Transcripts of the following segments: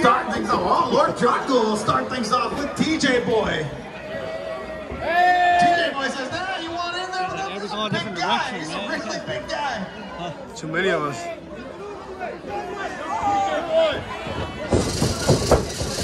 Starting things off. Oh, Lord Draco will start things off with TJ Boy. Hey! TJ Boy says, nah, you want in there with him? He's a all big different guy. direction, He's a really big guy. Too many of us.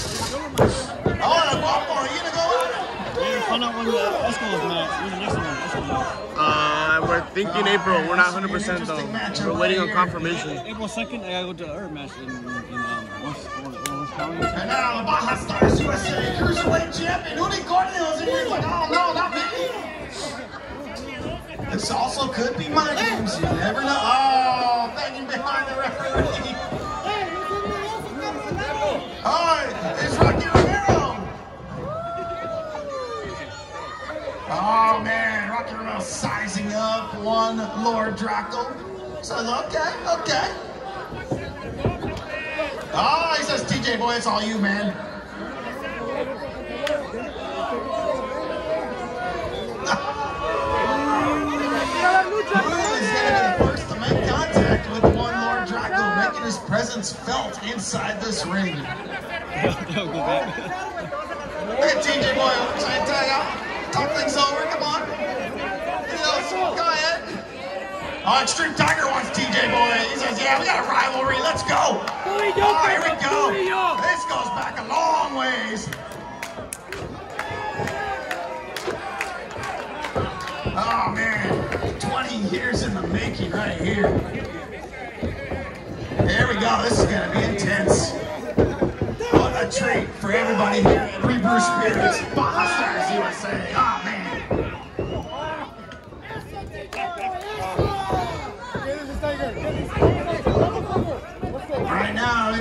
Oh, and Guapo, are you gonna go at it? Yeah, find out when the Eskimos match. When's the next one? Eskimos. Uh, we're thinking April. We're not 100% though. We're waiting right on confirmation. April 2nd, I gotta go to the Earth match in, in um, West, West County. And now the Baja Stars USA Cruiserweight Champion, Udi Cornel's in here. He's like, oh no, not me. This also could be my games. You never know. Oh, begging behind the referee. Oh, it's Rocky Romero. Oh man, Rocky Romero sizing up one Lord Draco. Says, okay, okay. Oh, he says, TJ boy, it's all you, man. Who is going to be the first to make contact with one Lord Draco, making his presence felt inside this ring? They'll go back. At TJ boy, trying to talk things over, come on. You know, go ahead. Oh, Extreme Tiger wants TJ boy. He says, yeah, we got a rivalry, let's go. Oh, here we go. This goes back a long ways. Oh man, 20 years in the making right here. There we go, this is gonna be intense. What a treat for everybody here at Rebrew Spirits, Baja Stars USA. Oh ah.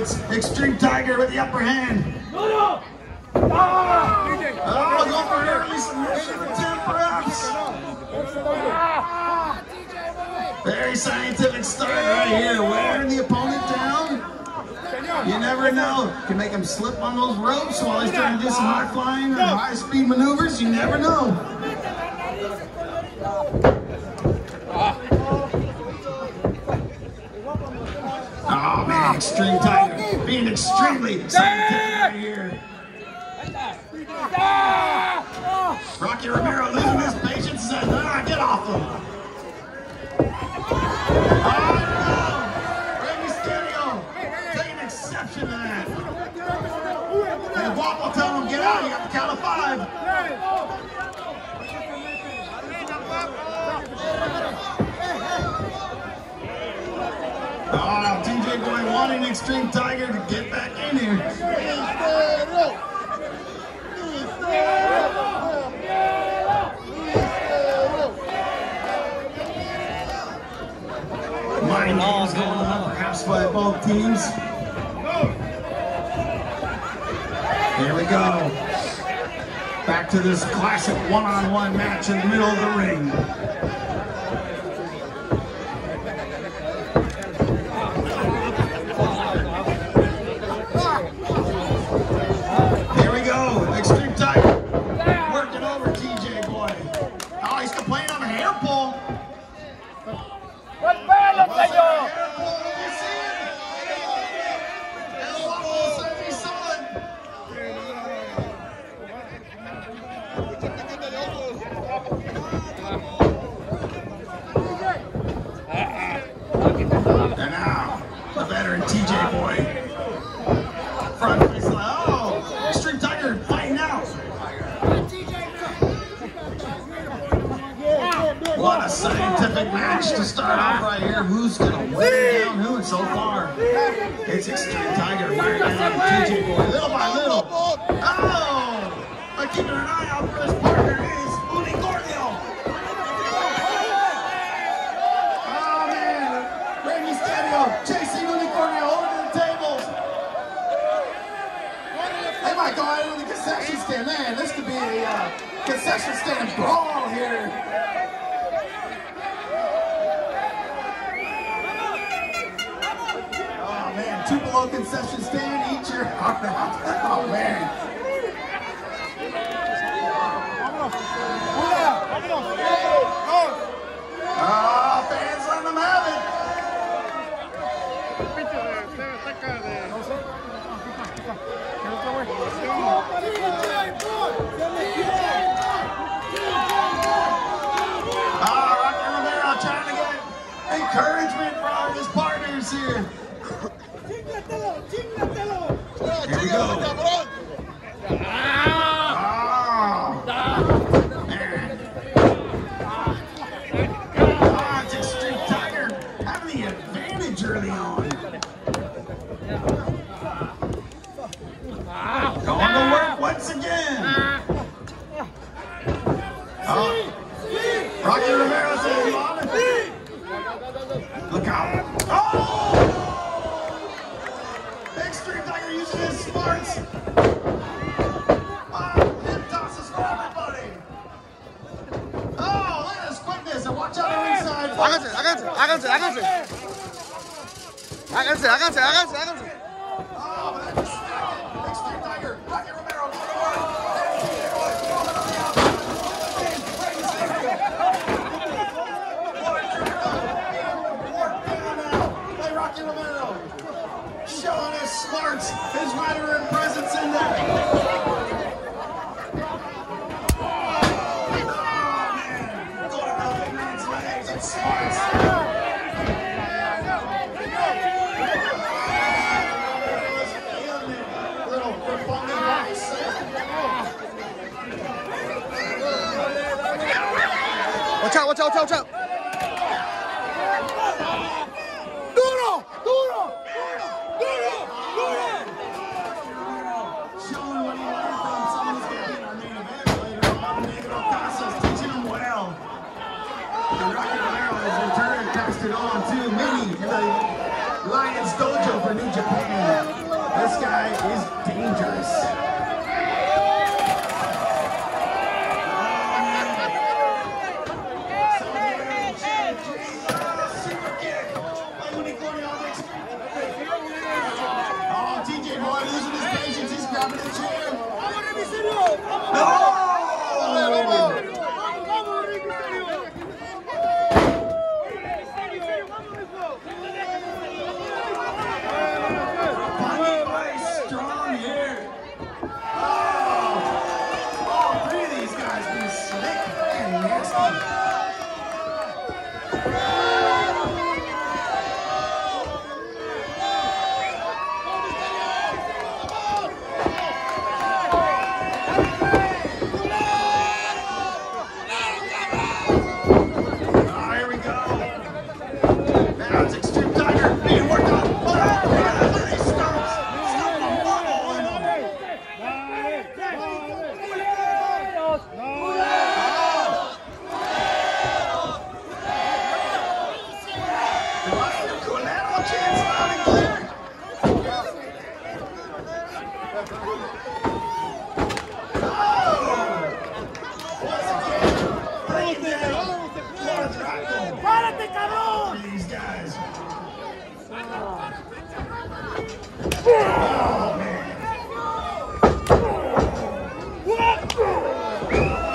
It's Extreme Tiger with the upper hand. Oh, go for an early submission for 10 perhaps. Very scientific start right here. Wearing the opponent down. You never know. Can make him slip on those ropes while he's trying to do some high flying or high speed maneuvers. You never know. Extreme Tiger being extremely scientific right here. Rocky Romero losing his patience says, ah, get off him. Taking exception to that. And Guapo telling him, get out, you got the count of five. Oh, TJ Boy wanting Extreme Tiger to get back in here. Mind games going on, perhaps by both teams. Here we go. Back to this classic one-on-one match in the middle of the ring. concession stand, eat your heart out. Oh, man. Ah, oh, fans, let them have it. Ah, Rocky Romero trying to get encouragement for from his partners here. hágase, hágase. passed it on to Mini the Lions Dojo for New Japan. This guy is dangerous.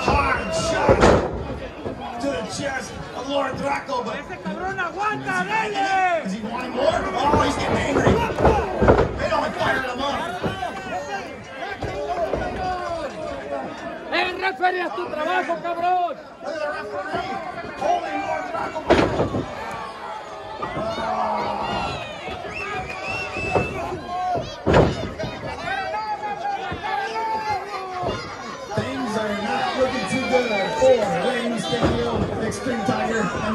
Hard shot to the chest of Lord Draco, but... Is he wanting more? Oh, he's getting angry. They don't fire him up. Cabrón! Look at the referee Lord Draco.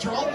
control.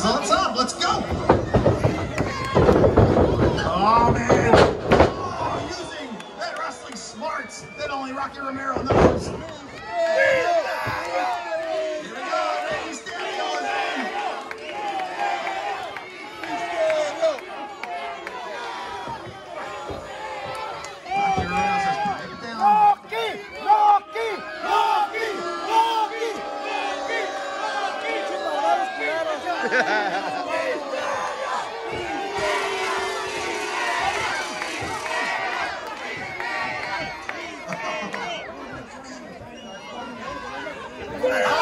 so it's up. Let's go. Oh, man. Oh, using that wrestling smarts that only Rocky Romero knows. Wow.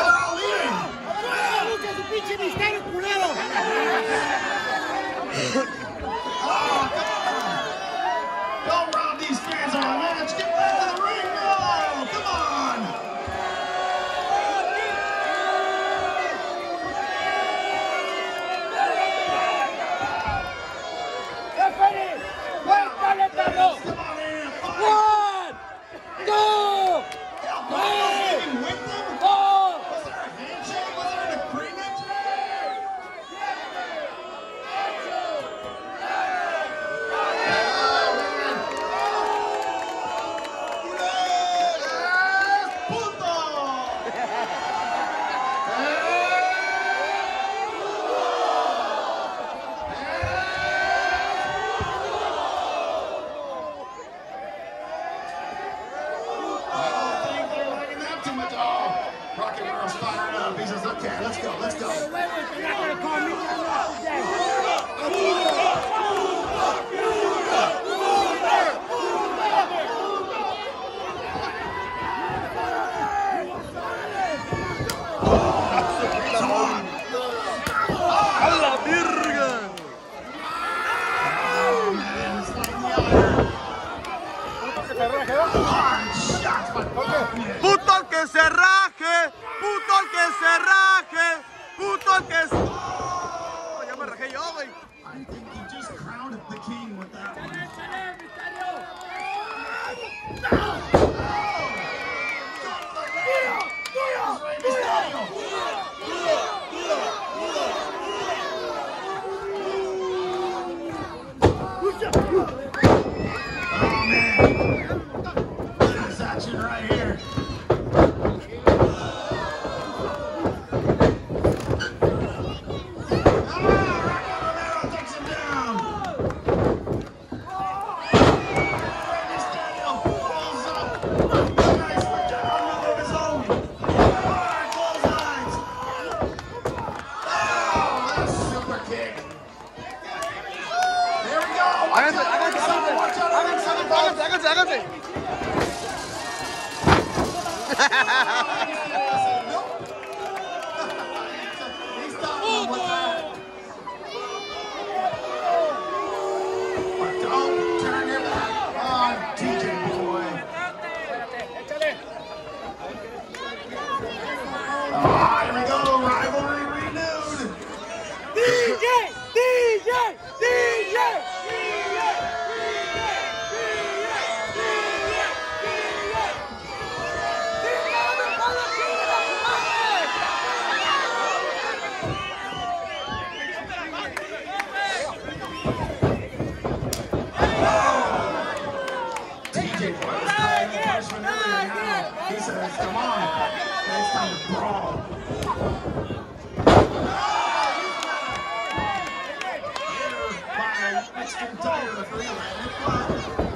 Ha ha ha. Come on. It's time to brawl. Here by an extra tire of